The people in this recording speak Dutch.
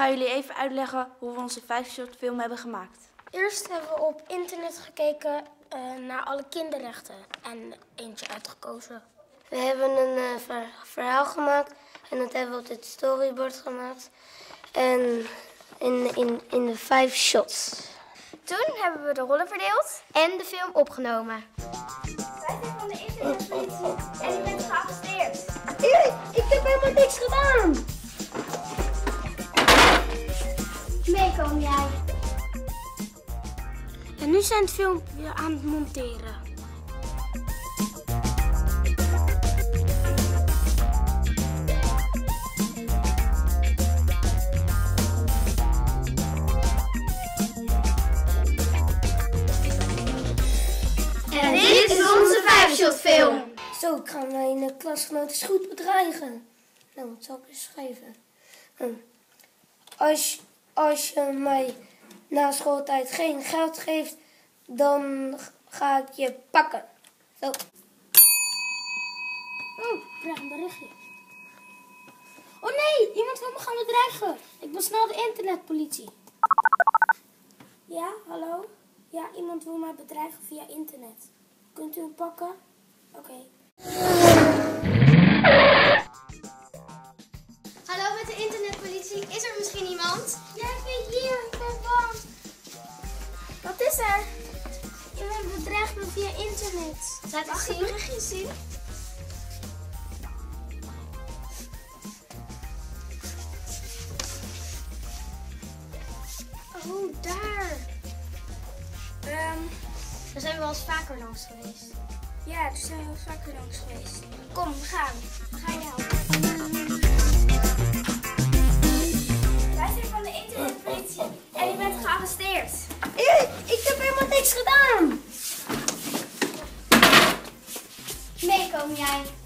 ga jullie even uitleggen hoe we onze 5 shot film hebben gemaakt. Eerst hebben we op internet gekeken eh, naar alle kinderrechten en eentje uitgekozen. We hebben een eh, ver- verhaal gemaakt en dat hebben we op dit storyboard gemaakt. En in, in, in de vijf shots. Toen hebben we de rollen verdeeld en de film opgenomen. Wij zijn van de internetpolitie en ik ben gearresteerd. ik heb helemaal niks gedaan. Jij. En nu zijn het filmpje aan het monteren. En dit is onze 5-shot film. Zo, ik ga mijn klasgenoten goed bedreigen. Nou, wat zal ik eens schrijven? Hm. Als, als je mij na schooltijd geen geld geeft, dan ga ik je pakken. Zo. Oh, ik krijg een berichtje. Oh nee, iemand wil me gaan bedreigen. Ik ben snel de internetpolitie. Ja, hallo? Ja, iemand wil mij bedreigen via internet. Kunt u hem pakken? Oké. Internetpolitie. Is er misschien iemand? Ja, ik ben hier. Ik ben bang. Wat is er? Iemand bedreigt me via internet. Laat eens Mag ik zien. berichtjes zien? Oh, daar. Ehm, Daar zijn we wel eens vaker langs geweest. ja, daar zijn we vaker langs geweest. Kom, we gaan. We gaan je helpen. không